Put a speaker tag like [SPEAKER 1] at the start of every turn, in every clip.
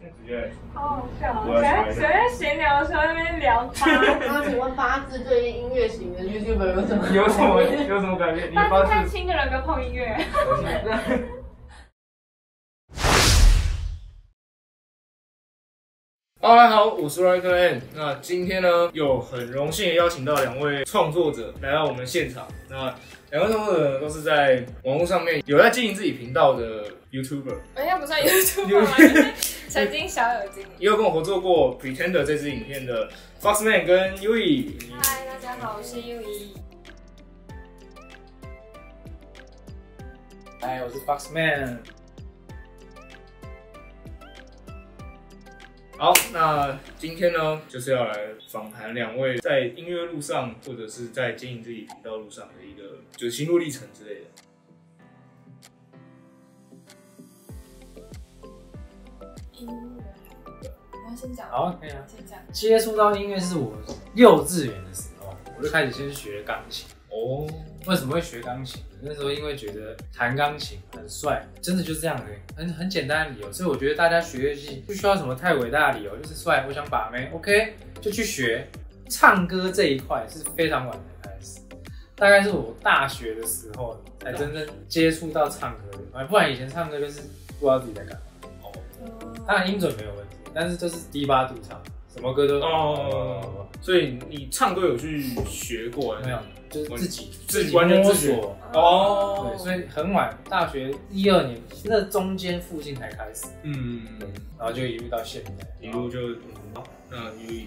[SPEAKER 1] 直接
[SPEAKER 2] 好好笑
[SPEAKER 1] 我要
[SPEAKER 2] 哦！
[SPEAKER 1] 查一下
[SPEAKER 2] 谁在闲聊的时候在那边聊八
[SPEAKER 3] 那请问八字对音乐型的 YouTuber 有什么？
[SPEAKER 1] 有什么有什么改变？你
[SPEAKER 2] 八字？太轻的人不要碰音乐。
[SPEAKER 1] 哈喽，大家好，我是 r i k N。那今天呢，有很荣幸地邀请到两位创作者来到我们现场。那两位创作者呢，都是在网络上面有在经营自己频道的 YouTuber，
[SPEAKER 2] 我应该不算 YouTube 吧，就是 曾经小有经
[SPEAKER 1] 也有跟我合作过 Pretender 这支影片的 Foxman 跟 Yui。
[SPEAKER 2] 嗨，大家好，我是 U 一。
[SPEAKER 4] 嗨，我是 Foxman。
[SPEAKER 1] 好，那今天呢，就是要来访谈两位在音乐路上，或者是在经营自己频道路上的一个就是心路历程之类的。
[SPEAKER 2] 音乐，我要先讲，
[SPEAKER 4] 好，可以啊。
[SPEAKER 2] 先讲。
[SPEAKER 4] 接触到音乐是我幼稚园的时候，我就开始先学钢琴。
[SPEAKER 1] 哦，
[SPEAKER 4] 为什么会学钢琴？那时候因为觉得弹钢琴很帅，真的就这样而已，很很简单的理由。所以我觉得大家学乐器不需要什么太伟大的理由，就是帅，我想把妹，OK 就去学。唱歌这一块是非常晚才开始，大概是我大学的时候才真正接触到唱歌的，不然以前唱歌就是不知道自己在干嘛。当然音准没有问题，但是就是低八度唱，什么歌都
[SPEAKER 1] 哦，所以你唱歌有去学过
[SPEAKER 4] 没有，就是自己
[SPEAKER 1] 自己完全
[SPEAKER 4] 摸
[SPEAKER 1] 自。哦
[SPEAKER 4] 对，所以很晚，大学一二年那中间附近才开始，
[SPEAKER 1] 嗯，
[SPEAKER 4] 然后就一路到现在，
[SPEAKER 1] 一路就好。那 Yui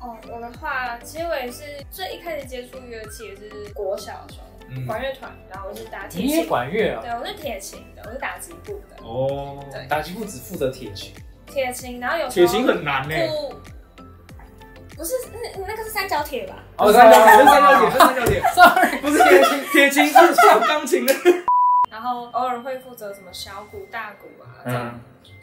[SPEAKER 2] 哦，我的话，其实我也是最一开始接触乐器也是国小的时候，
[SPEAKER 1] 嗯
[SPEAKER 2] 管乐团，然后我是打铁
[SPEAKER 4] 你也
[SPEAKER 2] 琴，
[SPEAKER 4] 管乐啊？
[SPEAKER 2] 对，我是铁琴的，我是打击部的，
[SPEAKER 1] 哦，
[SPEAKER 2] 对
[SPEAKER 4] 打击部只负责铁琴，
[SPEAKER 2] 铁琴，然后有
[SPEAKER 1] 铁琴很难呢。
[SPEAKER 2] 鼓，不是那那个是三角铁吧？
[SPEAKER 1] 哦，三角铁，是三角铁，是三角铁
[SPEAKER 4] ，，sorry，
[SPEAKER 1] 不是铁琴，铁琴是小钢琴的。
[SPEAKER 2] 然后偶尔会负责什么小鼓、大鼓啊，这样，
[SPEAKER 4] 嗯，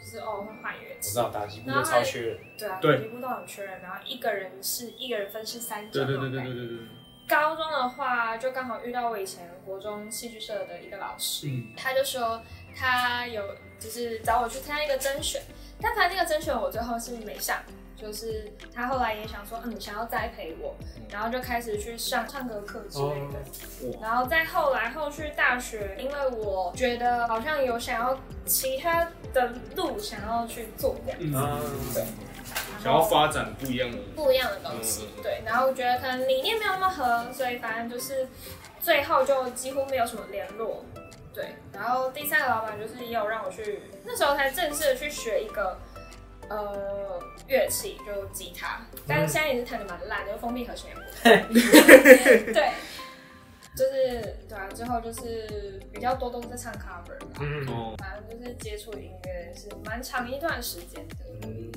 [SPEAKER 2] 就是偶尔会换乐器
[SPEAKER 4] 我知。道打击部都超缺人，
[SPEAKER 2] 对啊，
[SPEAKER 1] 对
[SPEAKER 2] 几乎都很缺人，然后一个人是一个人分饰三角。
[SPEAKER 1] 对对对对对。对对。
[SPEAKER 2] 高中的话，就刚好遇到我以前国中戏剧社的一个老师，
[SPEAKER 1] 嗯
[SPEAKER 2] 他就说他有就是找我去参加一个甄选，但反正那个甄选我最后是没上。就是他后来也想说，嗯，想要栽培我，然后就开始去上唱歌课之类的。
[SPEAKER 1] 哦
[SPEAKER 2] 然后再后来后续大学，因为我觉得好像有想要其他的路想要去做这样，
[SPEAKER 1] 嗯，
[SPEAKER 2] 对，
[SPEAKER 1] 想要发展不一样的。
[SPEAKER 2] 不一样的东西，
[SPEAKER 1] 嗯
[SPEAKER 2] 对。然后我觉得可能理念没有那么合，所以反正就是最后就几乎没有什么联络，对。然后第三个老板就是也有让我去，那时候才正式的去学一个呃乐器，就吉他，但是现在也是弹的蛮烂的，就封闭和弦也不会对。就是对啊，之后就是比较多都是在唱 cover 啦，
[SPEAKER 4] 嗯
[SPEAKER 1] 哦，
[SPEAKER 2] 反正就是接触音乐是蛮长一段时间的。
[SPEAKER 4] 嗯。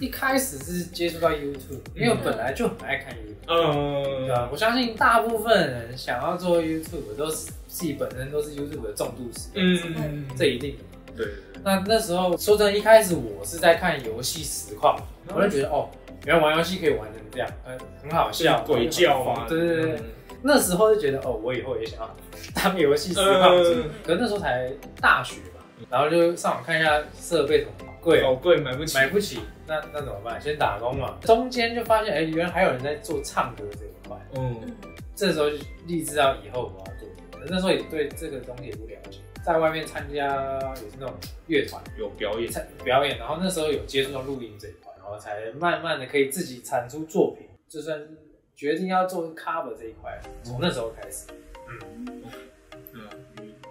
[SPEAKER 4] 一开始是接触到 YouTube，因为我本来就很爱看 YouTube。
[SPEAKER 1] 嗯
[SPEAKER 4] 对啊，我相信大部分人想要做 YouTube 都是自己本身都是 YouTube 的重度使用者，
[SPEAKER 1] 嗯，
[SPEAKER 4] 这一定的。
[SPEAKER 1] 对对
[SPEAKER 4] 那那时候说真的，一开始我是在看游戏实况，我就觉得哦，原来玩游戏可以玩成这样，呃，很好，笑，
[SPEAKER 1] 鬼叫啊，
[SPEAKER 4] 对对对，那时候就觉得哦，我以后也想要 当游戏实况主，
[SPEAKER 1] 嗯
[SPEAKER 4] 可是那时候才大学吧，然后就上网看一下设备什么好贵哦，
[SPEAKER 1] 好贵，买不起，
[SPEAKER 4] 买不起，那那怎么办？先打工嘛。中间就发现，哎、原来还有人在做唱歌这一块，
[SPEAKER 1] 嗯，
[SPEAKER 4] 这时候就立志到以后我要做这个。那时候也对这个东西也不了解，在外面参加也是那种乐团
[SPEAKER 1] 有表演，
[SPEAKER 4] 参表演，然后那时候有接触到录音这一块，然后才慢慢的可以自己产出作品，就算是决定要做 cover 这一块，从那时候开始。
[SPEAKER 1] 嗯，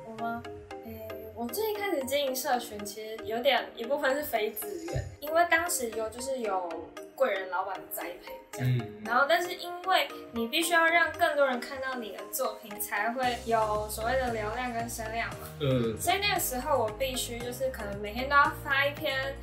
[SPEAKER 2] 我吗？诶、我最一开始经营社群，其实有点一部分是非自愿，因为当时有就是有贵人老板的栽培这样。
[SPEAKER 1] 嗯，
[SPEAKER 2] 然后，但是因为你必须要让更多人看到你的作品，才会有所谓的流量跟声量嘛。
[SPEAKER 1] 嗯，
[SPEAKER 2] 所以那个时候我必须就是可能每天都要发一篇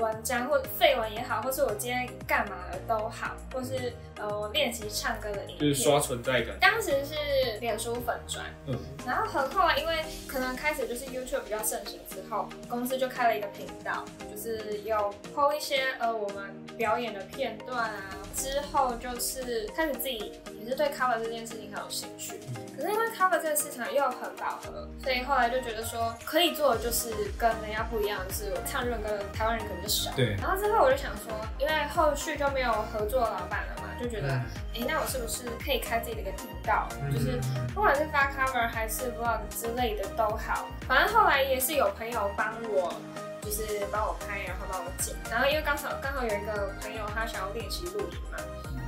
[SPEAKER 2] 文章或废文也好，或是我今天干嘛了都好，或是呃我练习唱歌的影片，
[SPEAKER 1] 就是刷存在感。
[SPEAKER 2] 当时是脸书粉砖，
[SPEAKER 1] 嗯
[SPEAKER 2] 然后很后来因为可能开始就是 YouTube 比较盛行之后，公司就开了一个频道，就是有 PO 一些呃我们表演的片段啊。之后就是开始自己也是对 cover 这件事情很有兴趣，可是因为 cover 这个市场又很饱和，所以后来就觉得说可以做的就是跟人家不一样就是，我唱日文歌的台湾人可能就少。
[SPEAKER 4] 对，
[SPEAKER 2] 然后之后我就想说，因为后续就没有合作老板了嘛，就觉得，
[SPEAKER 4] 嗯。
[SPEAKER 2] 哎、那我是不是可以开自己的一个频道，
[SPEAKER 4] 嗯。
[SPEAKER 2] 就是不管是发 cover 还是 vlog 之类的都好，反正后来也是有朋友帮我，就是帮我拍，然后帮我剪，然后因为刚好刚好有一个朋友他想要练习录音嘛，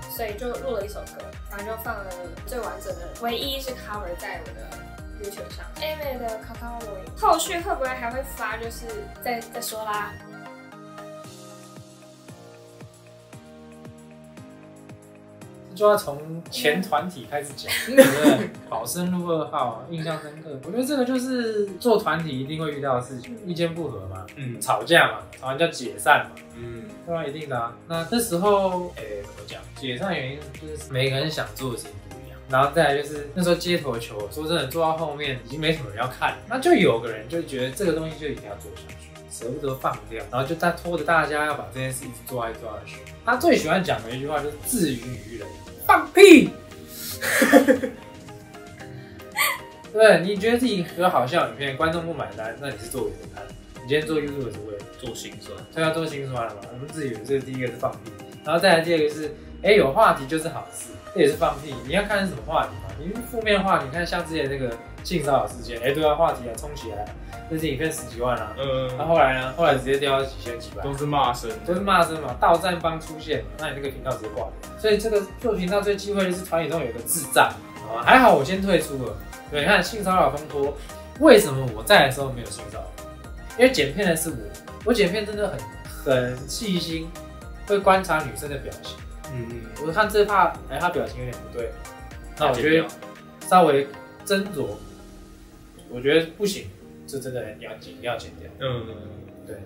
[SPEAKER 2] 所以就录了一首歌，然后就放了最完整的，唯一是 cover 在我的 YouTube 上，A 妹的 cover 音，后续会不会还会发，就是再再说啦。
[SPEAKER 4] 就要从前团体开始讲，对不对？保生路二号啊，印象深刻。我觉得这个就是做团体一定会遇到的事情，意见不合嘛，
[SPEAKER 1] 嗯
[SPEAKER 4] 吵架嘛，吵完叫解散嘛，
[SPEAKER 1] 嗯，
[SPEAKER 4] 当然一定的啊。那这时候，诶、怎么讲？解散原因就是每个人想做的事情不一样，然后再来就是那时候街头球，说真的做到后面已经没什么人要看，那就有个人就觉得这个东西就一定要做下去。舍不得放掉，然后就他拖着大家要把这件事一直做下去做下去。他最喜欢讲的一句话就是“自娱于人”，放屁！对，你觉得自己很好笑影片，观众不买单，那你是做给谁看？你今天做 YouTube 是为了
[SPEAKER 1] 做心酸。
[SPEAKER 4] 对，啊做心酸了嘛？我们自己这第一个是放屁，然后再来第二个是，哎、有话题就是好事，这也是放屁。你要看是什么话题嘛？你负面话题，你看像之前那个性骚扰事件，哎、对啊，话题啊冲起来，这支影片十几万啊，那、
[SPEAKER 1] 嗯，
[SPEAKER 4] 后来呢？后来直接掉到几千几百，
[SPEAKER 1] 都是骂声，
[SPEAKER 4] 都是骂声嘛，到站方出现嘛，那你这个频道直接挂掉。所以这个做频道最忌讳的是团体中有一个智障。啊，还好我先退出了。对，你看性骚扰风波，为什么我在的时候没有性骚扰？因为剪片的是我，我剪片真的很很细心，会观察女生的表情。
[SPEAKER 1] 嗯嗯，
[SPEAKER 4] 我看这怕，哎，她表情有点不对，那我
[SPEAKER 1] 剪
[SPEAKER 4] 觉得稍微斟酌，我觉得不行，这真的要剪，要剪掉。
[SPEAKER 1] 嗯，
[SPEAKER 4] 对，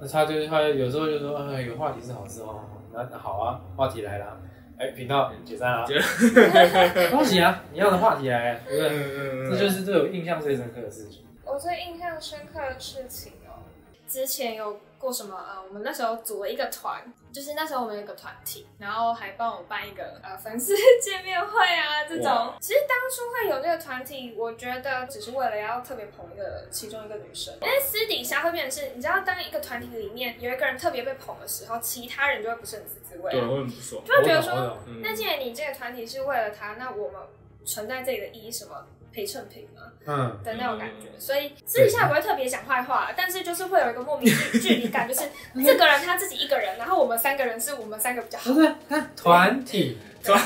[SPEAKER 4] 那他就他有时候就说，哎，有话题是好事哦，那那好啊，话题来了，哎，频道解散了，恭喜啊，你要的话题来了，对不对？
[SPEAKER 1] 嗯
[SPEAKER 4] 这就是对我印象最深刻的事情。
[SPEAKER 2] 我最印象深刻的事情哦，之前有过什么？呃，我们那时候组了一个团，就是那时候我们有个团体，然后还帮我办一个呃粉丝见面会啊这种。其实当初会有这个团体，我觉得只是为了要特别捧一个其中一个女生，因为私底下会变成是，你知道，当一个团体里面有一个人特别被捧的时候，其他人就会不是很滋滋味
[SPEAKER 1] 对，，会很不爽。
[SPEAKER 2] 就会觉得说，那既然你这个团体是为了他，那我们存在这里的意义什么？陪衬品嘛？
[SPEAKER 4] 嗯，
[SPEAKER 2] 的那种感觉，
[SPEAKER 1] 嗯。
[SPEAKER 2] 所以私底下不会特别讲坏话，但是就是会有一个莫名距 距离感，就是 这个人他自己一个人，然后我们三个人是我们三个比较好。
[SPEAKER 4] 不，是，看团体，
[SPEAKER 1] 专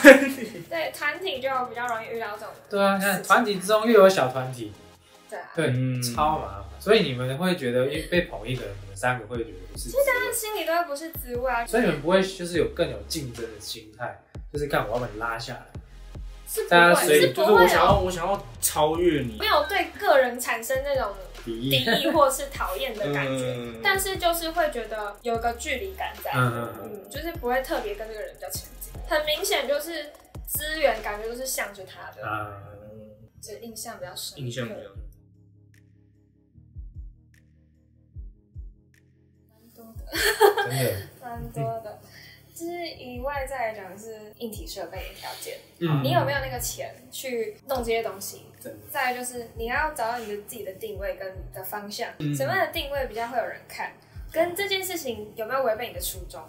[SPEAKER 2] 对团体就比较容易遇到这种，
[SPEAKER 4] 对啊，看团体之中又有小团体，
[SPEAKER 2] 对啊，
[SPEAKER 4] 对，
[SPEAKER 1] 嗯。
[SPEAKER 4] 超麻烦。所以你们会觉得，因为被捧一个人，你们三个会觉得不是其实
[SPEAKER 2] 大家心里都会不是滋味啊，
[SPEAKER 4] 所以你们不会就是有更有竞争的心态，就是看我要把你拉下来。
[SPEAKER 2] 是不
[SPEAKER 4] 大家
[SPEAKER 2] 会，是
[SPEAKER 1] 就是我
[SPEAKER 2] 不会有
[SPEAKER 1] 想要我想要超越你
[SPEAKER 2] 没，有对个人产生那种
[SPEAKER 4] 敌
[SPEAKER 2] 敌意或是讨厌的感觉，
[SPEAKER 1] 嗯
[SPEAKER 2] 但是就是会觉得有个距离感在，
[SPEAKER 4] 嗯嗯嗯，
[SPEAKER 2] 嗯，就是不会特别跟这个人比较亲近，很明显就是资源感觉都是向着他的，
[SPEAKER 4] 啊，
[SPEAKER 2] 就印象比较深刻，
[SPEAKER 1] 印象比较
[SPEAKER 2] 蛮多的。
[SPEAKER 4] 真的，
[SPEAKER 2] 蛮多的。就是以外在来讲是硬体设备条件，
[SPEAKER 1] 嗯
[SPEAKER 2] 你有没有那个钱去弄这些东西
[SPEAKER 4] 对？
[SPEAKER 2] 再来就是你要找到你的自己的定位跟你的方向，
[SPEAKER 1] 嗯
[SPEAKER 2] 什么样的定位比较会有人看，跟这件事情有没有违背你的初衷？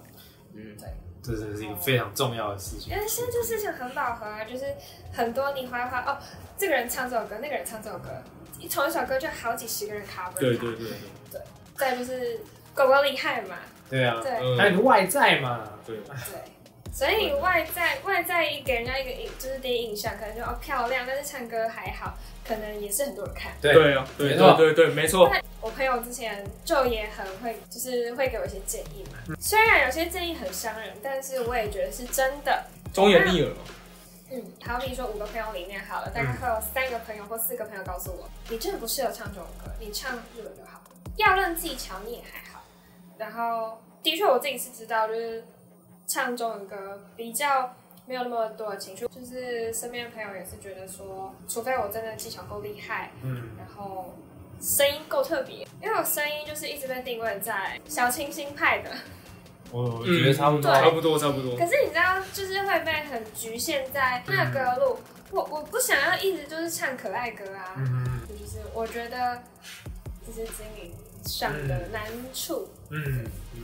[SPEAKER 1] 嗯
[SPEAKER 2] 对，
[SPEAKER 4] 这真的是一个非常重要的事情
[SPEAKER 2] 因。为现在这事情很饱和啊，就是很多你滑一滑哦，这个人唱这首歌，那个人唱这首歌，一同一首歌就好几十个人 cover 它
[SPEAKER 1] 对对对对，
[SPEAKER 2] 再就是狗狗厉害嘛，
[SPEAKER 4] 对啊，
[SPEAKER 2] 对。
[SPEAKER 1] 嗯
[SPEAKER 4] 还有个外在嘛，
[SPEAKER 1] 对，
[SPEAKER 2] 对，所以外在外在一给人家一个印，就是第一印象，可能就哦漂亮，但是唱歌还好，可能也是很多人看。
[SPEAKER 4] 对
[SPEAKER 1] 对啊，对对对对，没错，
[SPEAKER 2] 我朋友之前就也很会，就是会给我一些建议嘛。虽然有些建议很伤人，但是我也觉得是真的。
[SPEAKER 1] 忠言逆耳嘛，
[SPEAKER 2] 嗯，好比说五个朋友里面好了，大概会有三个朋友或四个朋友告诉我，你真的不适合唱这种歌，你唱日文就好，要论技巧你也还好。然后的确我自己是知道，就是唱中文歌比较没有那么多的情绪，就是身边的朋友也是觉得说，除非我真的技巧够厉害，
[SPEAKER 4] 嗯，
[SPEAKER 2] 然后声音够特别，因为我声音就是一直被定位在小清新派的，
[SPEAKER 4] 我我觉得差不多。
[SPEAKER 2] 对
[SPEAKER 1] 差不多差不多
[SPEAKER 2] 可。是你知道，就是会被很局限在那个歌路。我我不想要一直就是唱可爱歌啊，就是我觉得这是经营上的难处。
[SPEAKER 4] 嗯嗯，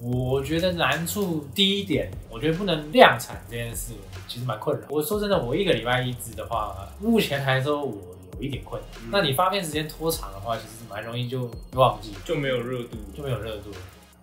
[SPEAKER 4] 我觉得难处第一点，我觉得不能量产这件事，其实蛮困扰。我说真的，我一个礼拜一支的话，目前来说我有一点困难。
[SPEAKER 1] 嗯
[SPEAKER 4] 那你发片时间拖长的话，其实蛮容易就忘记，
[SPEAKER 1] 就没有热度，
[SPEAKER 4] 就没有热度。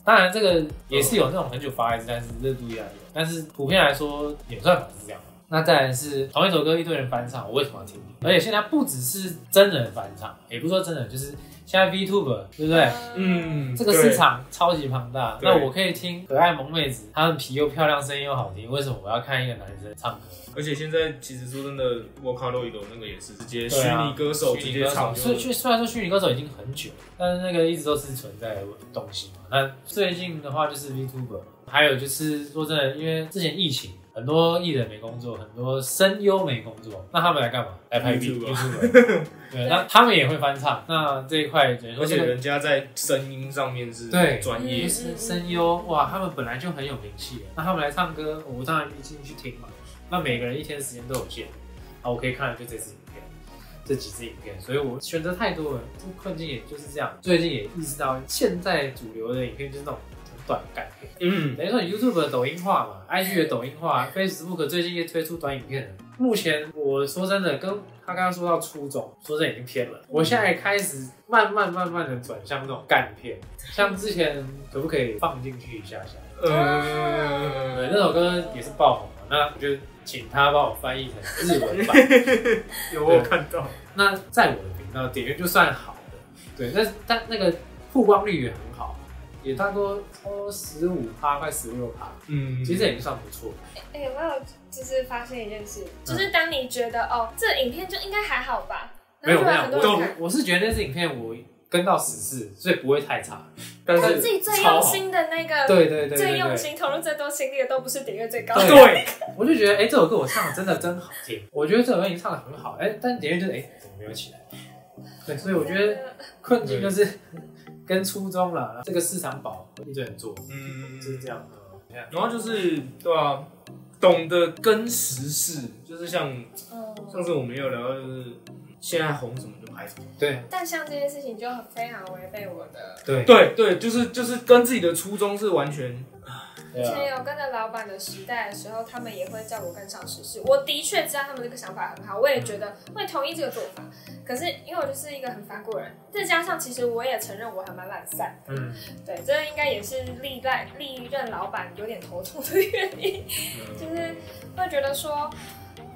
[SPEAKER 4] 当然，这个也是有那种很久发一次，但是热度依然有。但是普遍来说，演算法是这样。那再来是同一首歌一堆人翻唱，我为什么要听？而且现在不只是真人翻唱，也不是说真人，就是现在 VTuber，对不对？
[SPEAKER 1] 嗯，
[SPEAKER 4] 这个市场超级庞大，那我可以听可爱萌妹子，她们皮又漂亮，声音又好听，为什么我要看一个男生唱歌？
[SPEAKER 1] 而且现在其实说真的，Vocaloid 那个也是直接虚拟歌手直接唱
[SPEAKER 4] 虽虽然说虚拟歌手已经很久，但是那个一直都是存在的东西嘛。那最近的话就是 VTuber，还有就是说真的，因为之前疫情。很多艺人没工作，很多声优没工作，那他们来干嘛？来拍
[SPEAKER 1] YouTuber
[SPEAKER 4] YouTuber。对，那他们也会翻唱。那这一块等于说
[SPEAKER 1] 而且人家在声音上面是
[SPEAKER 4] 对
[SPEAKER 1] 专业
[SPEAKER 2] 嗯，
[SPEAKER 4] 是声优哇，他们本来就很有名气，那他们来唱歌，我当然一进去听嘛。那每个人一天时间都有限，啊，我可以看的就这支影片，这几支影片，所以我选择太多了，这个困境也就是这样。最近也意识到，现在主流的影片就是那种很短干片，
[SPEAKER 1] 嗯，
[SPEAKER 4] 等于说你 YouTube 的抖音化嘛，IG 的抖音化，Facebook 最近也推出短影片了。目前我说真的，跟他刚刚说到初中，说真的已经偏了。我现在开始慢慢慢慢的转向那种干片，像之前可不可以放进去一下下？
[SPEAKER 1] 嗯，
[SPEAKER 4] 对，那首歌也是爆红嘛，那我就请他帮我翻译成日文版。
[SPEAKER 1] 有我有看到，
[SPEAKER 4] 那在我的频道点阅就算好的，对，那但那个曝光率也很好，也大多差不多十五趴，快十六趴，
[SPEAKER 1] 嗯，
[SPEAKER 4] 其实也算不错。
[SPEAKER 2] 哎、有没有就是发现一件事，
[SPEAKER 4] 嗯
[SPEAKER 2] 就是当你觉得哦，这影片就应该还好吧，
[SPEAKER 4] 没有，
[SPEAKER 2] 没有
[SPEAKER 4] 我我是觉得那支影片我跟到十四，所以不会太差。
[SPEAKER 1] 但是
[SPEAKER 2] 我自己最用心的那个，
[SPEAKER 4] 对对对对
[SPEAKER 2] 最用，心投入最多心力的都不是点阅最高的。
[SPEAKER 1] 对，
[SPEAKER 4] 我就觉得哎、这首歌我唱的真的真好听，我觉得这首歌已经唱的很好，哎、但点阅就是哎、怎么没有起来？对，所以我觉得困境就是跟初衷啦，这个市场饱一直很做，
[SPEAKER 1] 嗯，
[SPEAKER 4] 就是这样。
[SPEAKER 1] 然后就是对啊，懂得跟时事，就是像
[SPEAKER 2] 嗯，
[SPEAKER 1] 上次我们也有聊到，就是现在红什么就拍什么。
[SPEAKER 4] 对
[SPEAKER 2] 但像这件事情就很非常违背我的。
[SPEAKER 4] 对
[SPEAKER 1] 对对，就是就是跟自己的初衷是完全，
[SPEAKER 4] 对
[SPEAKER 2] 以前
[SPEAKER 4] 啊，
[SPEAKER 2] 有跟着老板的时代的时候，他们也会叫我跟上时事。我的确知道他们这个想法很好，我也觉得会同意这个做法。可是因为我就是一个很反骨人，再加上其实我也承认我还蛮懒散，
[SPEAKER 4] 嗯，
[SPEAKER 2] 对，这应该也是历代历任老板有点头痛的原因，就是会觉得说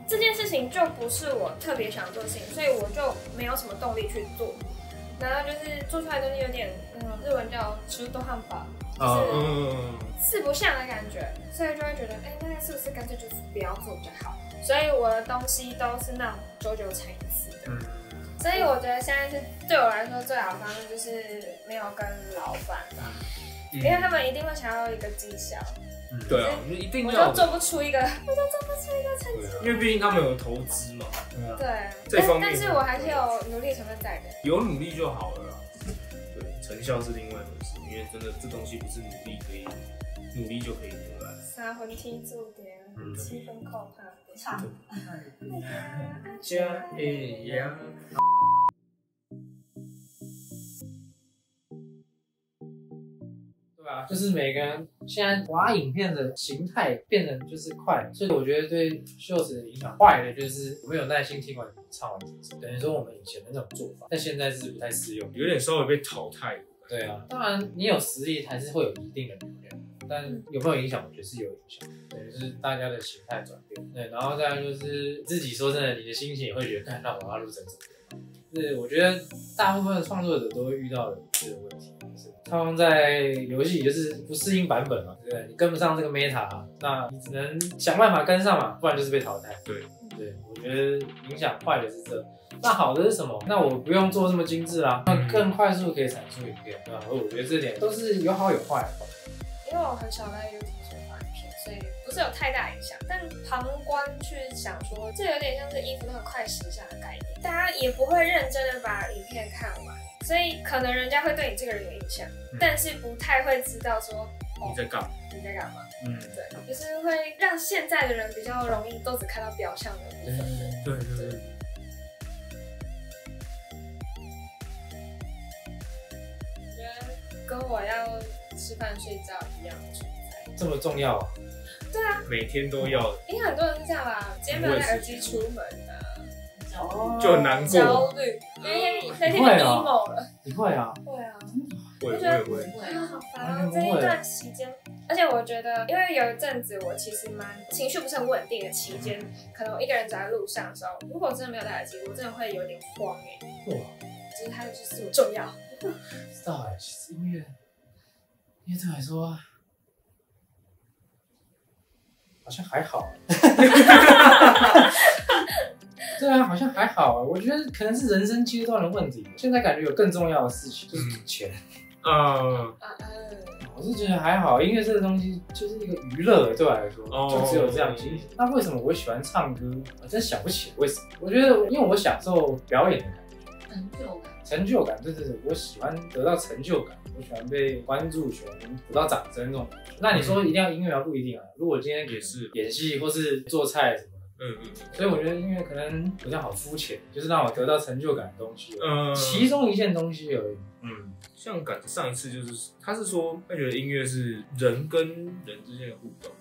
[SPEAKER 2] 这件事情就不是我特别想做的事情，所以我就没有什么动力去做。然后就是做出来的东西有点，嗯，日文叫“吃多汉堡”，
[SPEAKER 4] 哦
[SPEAKER 1] 嗯，
[SPEAKER 2] 四不像的感觉，所以就会觉得，哎、那是不是干脆就是不要做比较好？所以我的东西都是那种久久产一次的。
[SPEAKER 4] 嗯
[SPEAKER 2] 所以我觉得现在是对我来说最好的方式就是没有跟老板吧，因为他们一定会想要一个绩效，
[SPEAKER 4] 嗯，
[SPEAKER 1] 对啊，你一定
[SPEAKER 2] 我就做不出一个，我就做不出一个成绩。
[SPEAKER 1] 因为毕竟他们有投资嘛，
[SPEAKER 4] 对啊，
[SPEAKER 2] 对，
[SPEAKER 1] 这方面
[SPEAKER 2] 但但是我还是有努力成分在的。
[SPEAKER 1] 有努力就好了啦。对，成效是另外一回事，因为真的这东西不是努力可以努力就可以得来。
[SPEAKER 2] 三魂踢住点，
[SPEAKER 4] 嗯
[SPEAKER 2] 七分靠怕点。
[SPEAKER 3] 唱
[SPEAKER 1] 加一样。
[SPEAKER 4] 啊，就是每个人现在滑影片的形态变得就是快，所以我觉得对秀子的影响坏的就是我没有耐心听完你唱完整首，等于说我们以前的那种做法，但现在是不太适用。
[SPEAKER 1] 有点稍微被淘汰。
[SPEAKER 4] 对啊，当然你有实力还是会有一定的流量，但有没有影响？我觉得是有影响，等于是大家的形态转变。对，然后再来就是自己说真的，你的心情也会觉得，看那我要录整首歌吗。是我觉得大部分的创作者都会遇到的这个问题，就是他们在游戏里就是不适应版本嘛，对不对？你跟不上这个 meta，那你只能想办法跟上嘛，不然就是被淘汰。
[SPEAKER 1] 对
[SPEAKER 4] 对，我觉得影响坏的是这。那好的是什么？那我不用做这么精致啦，那更快速可以产出影片，对吧？我觉得这点都是有好有坏。
[SPEAKER 2] 因为我很少在 YouTube 上发影片，所以不是有太大影响。但旁观去想说，这有点像是衣服那个快时尚的概念，大家也不会认真的把影片看完，所以可能人家会对你这个人有印象，但是不太会知道说
[SPEAKER 1] 你在干嘛？
[SPEAKER 2] 你在干嘛。
[SPEAKER 4] 嗯，
[SPEAKER 2] 对，就是会让现在的人比较容易都只看到表象的部分。
[SPEAKER 1] 对对对。
[SPEAKER 2] 我觉得跟我要吃饭睡觉一样存在。
[SPEAKER 4] 这么重要啊？
[SPEAKER 2] 对啊，
[SPEAKER 1] 每天都要的，
[SPEAKER 2] 因为很多人是这样吧，今天没有戴耳机出门啊，
[SPEAKER 1] 就很难
[SPEAKER 2] 焦
[SPEAKER 1] 过。
[SPEAKER 2] 虑，那天那天就 emo 了。
[SPEAKER 4] 你会啊？
[SPEAKER 2] 会啊，
[SPEAKER 1] 会会
[SPEAKER 2] 我觉得
[SPEAKER 1] 会，
[SPEAKER 2] 啊，好烦哦！这一段期间，而且我觉得，因为有一阵子我其实蛮情绪不是很稳定的期间，可能我一个人走在路上的时候，如果真的没有戴耳机，我真的会有点慌哎。
[SPEAKER 4] 哇，
[SPEAKER 2] 就是它就是这么重要。
[SPEAKER 4] 不知道哎，其实音乐，音乐对我来说好像还好。对啊，好像还好啊。我觉得可能是人生阶段的问题。现在感觉有更重要的事情，就是赌钱。
[SPEAKER 1] 嗯，
[SPEAKER 4] 我是觉得还好，音乐这个东西就是一个娱乐，对我来说、
[SPEAKER 1] 哦
[SPEAKER 4] 就只有这样。其实那为什么我会喜欢唱歌？我真想不起为什么。我觉得因为我享受表演的感觉。
[SPEAKER 3] 成就感。
[SPEAKER 4] 成就感，对对对，我喜欢得到成就感，我喜欢被关注，喜欢得到掌声那种感觉。那你说一定要音乐吗？不一定啊。如果今天
[SPEAKER 1] 也是
[SPEAKER 4] 演戏或是做菜什么的，
[SPEAKER 1] 嗯嗯
[SPEAKER 4] 所以我觉得音乐可能比较好肤浅，就是让我得到成就感的东西，
[SPEAKER 1] 嗯，
[SPEAKER 4] 其中一件东西而已。
[SPEAKER 1] 嗯，像感上一次就是，他是说他觉得音乐是人跟人之间的互动。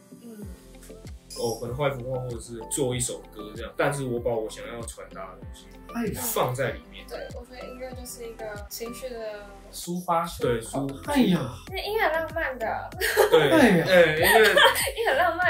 [SPEAKER 2] 嗯，
[SPEAKER 1] 哦，可能画一幅画或者是做一首歌这样，但是我把我想要传达的东西
[SPEAKER 4] 哎呀，
[SPEAKER 1] 放在里面。
[SPEAKER 2] 对，我觉得音乐就是一个情绪的，
[SPEAKER 4] 抒发，
[SPEAKER 1] 对抒
[SPEAKER 4] 哎呀，
[SPEAKER 2] 那音乐很浪漫的，
[SPEAKER 1] 对，
[SPEAKER 4] 哎呀
[SPEAKER 1] 哎，因为
[SPEAKER 2] 音乐很浪漫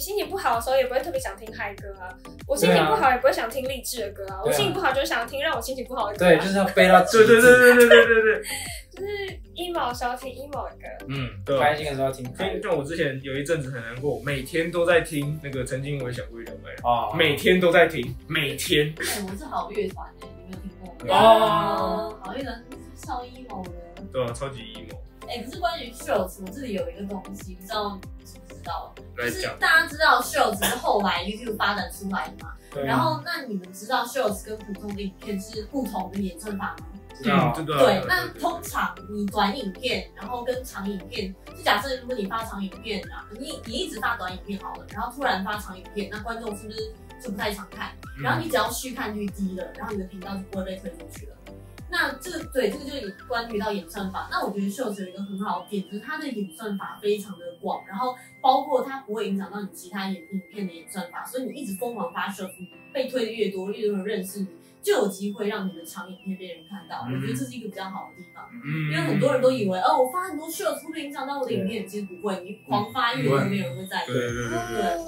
[SPEAKER 2] 心情不好的时候也不会特别想听嗨歌啊，我心情不好也不会想听励志的歌啊，我心情不好就是想听让我心情不好的歌、啊。
[SPEAKER 4] 对，就是要飞到极
[SPEAKER 1] 对对
[SPEAKER 4] 致，
[SPEAKER 1] 对对对对对对，
[SPEAKER 2] 就是 emo 的时候听 emo 的歌。
[SPEAKER 4] 嗯，
[SPEAKER 1] 对啊
[SPEAKER 4] 开心的时候要听
[SPEAKER 1] 所以像我之前有一阵子很难过，每天都在听那个曾经我也想过一两百，
[SPEAKER 4] 哦，
[SPEAKER 1] 每天都在听，每天。
[SPEAKER 3] 哎，我是好乐团哎，你没有听过吗？
[SPEAKER 1] 哦
[SPEAKER 3] 好乐团是超 emo 的。
[SPEAKER 1] 对啊，超级 emo。
[SPEAKER 3] 哎，可是关于 Shorts，我这里有一个东西，你知道道？就是，大家知道 Shorts 是后来 YouTube 发展出来的嘛？
[SPEAKER 4] 对啊
[SPEAKER 3] 然后，那你们知道 Shorts 跟普通的影片是不同的演算法吗？
[SPEAKER 4] 知道
[SPEAKER 1] 嗯，对
[SPEAKER 3] 对，那通常你短影片，然后跟长影片，就假设如果你发长影片啊，你你一直发短影片好了，然后突然发长影片，那观众是不是就不太常看？然后你只要续看率低了，然后你的频道就不会被推出去了。那这个对，这个就是关于到演算法。那我觉得秀有一个很好的点，就是它的演算法非常的广，然后包括它不会影响到你其他影影片的演算法，所以你一直疯狂发秀，你被推的越多，越多人认识你，就有机会让你的长影片被人看到。我觉得这是一个比较好的地方。
[SPEAKER 1] 嗯
[SPEAKER 3] 因为很多人都以为，哦，我发很多 short 会影响到我的影片？其实不会，你狂发越多，没有人会在意。
[SPEAKER 1] 对对对对对，
[SPEAKER 3] 对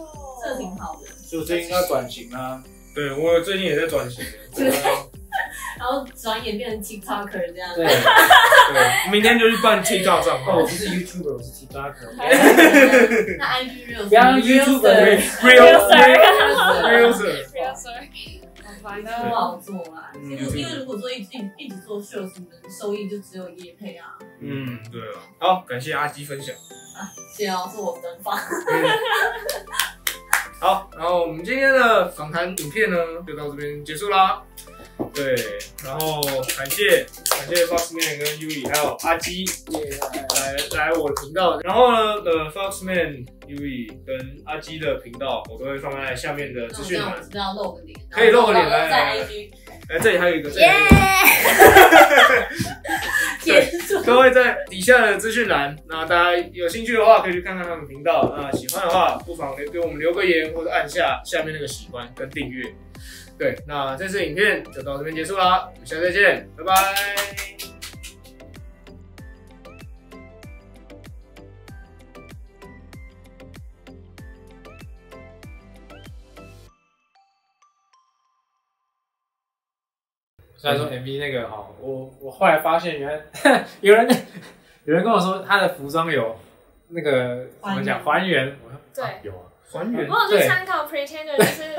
[SPEAKER 3] 这个挺好的。
[SPEAKER 4] 就最近要转型啊，
[SPEAKER 1] 对我最近也在转型。
[SPEAKER 3] 对然后转眼变成 TikToker 这样。
[SPEAKER 4] 对，
[SPEAKER 1] 对，明天就去办 TikTok 账
[SPEAKER 4] 哦，
[SPEAKER 1] 号
[SPEAKER 4] 我不是 YouTuber，我是 TikToker。
[SPEAKER 3] 那 IG Reels，
[SPEAKER 4] 不要用 YouTuber
[SPEAKER 1] Real
[SPEAKER 2] Real
[SPEAKER 1] Real
[SPEAKER 2] Real sorry，好烦
[SPEAKER 3] 不
[SPEAKER 2] 的。
[SPEAKER 3] 好做啦。
[SPEAKER 1] 嗯
[SPEAKER 3] 因为因为如果说一直一直做 short，你的收益就只有业配啊。
[SPEAKER 1] 嗯，对啊。好，感谢阿基分享。
[SPEAKER 3] 谢哦，是我专访。
[SPEAKER 1] 好，然后我们今天的访谈影片呢，就到这边结束啦。对，然后感谢感谢 Foxman 跟 Yui 还有阿基来来我的频道，然后呢，呃，Foxman、Yui 跟阿基的频道我都会放在下面的资讯栏
[SPEAKER 3] 那我这样我。是不是要露个脸？
[SPEAKER 1] 可以露个脸
[SPEAKER 3] 在
[SPEAKER 1] 来来来
[SPEAKER 3] IG
[SPEAKER 1] 哎，这里还有一个，
[SPEAKER 3] 耶。
[SPEAKER 1] 都会在底下的资讯栏。那大家有兴趣的话，可以去看看他们频道。那喜欢的话，不妨给给我们留个言，或者按下下面那个喜欢跟订阅。对，那这次影片就到这边结束啦，我们下次再见，拜拜。
[SPEAKER 4] 虽然说 MV 那个哈，我我后来发现原来 有人有人跟我说他的服装有那个怎么讲还原，我说
[SPEAKER 2] 对。
[SPEAKER 4] 啊有啊，
[SPEAKER 1] 还原。
[SPEAKER 2] 我有去参考 Pretender，就是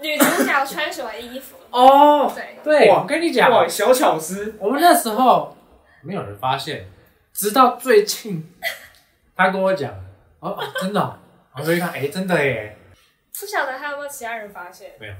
[SPEAKER 2] 女主角穿什么衣服。
[SPEAKER 4] 哦，
[SPEAKER 2] 对，
[SPEAKER 4] 对，我跟你讲，
[SPEAKER 1] 哇，小巧思，
[SPEAKER 4] 我们那时候没有人发现，直到最近他跟我讲，哦，哦真的哦、我就一看，哎、真的耶，
[SPEAKER 2] 不晓得还有没有其他人发现？
[SPEAKER 4] 没有，